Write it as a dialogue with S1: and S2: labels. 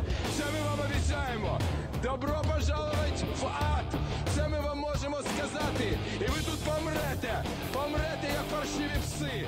S1: буде. Це ми вам обіцяємо. Добро пожаловать в ад! Це ми вам можемо сказати. І ви тут помрете. Помрете, як паршиві пси.